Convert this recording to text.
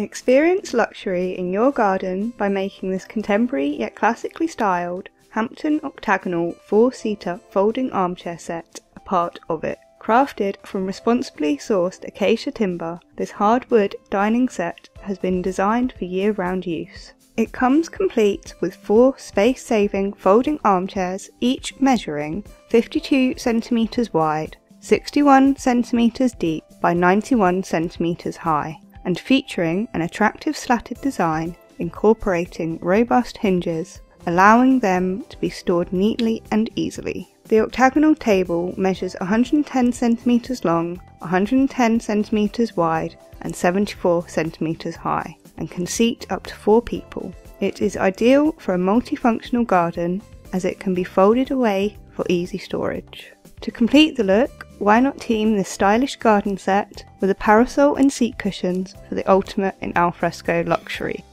Experience luxury in your garden by making this contemporary yet classically styled Hampton octagonal four-seater folding armchair set a part of it. Crafted from responsibly sourced acacia timber, this hardwood dining set has been designed for year-round use. It comes complete with four space-saving folding armchairs, each measuring 52 centimeters wide, 61 centimeters deep by 91 centimeters high and featuring an attractive slatted design incorporating robust hinges, allowing them to be stored neatly and easily. The octagonal table measures 110 centimeters long, 110 centimeters wide, and 74 centimeters high, and can seat up to four people. It is ideal for a multifunctional garden as it can be folded away for easy storage. To complete the look, why not team this stylish garden set with a parasol and seat cushions for the ultimate in alfresco luxury.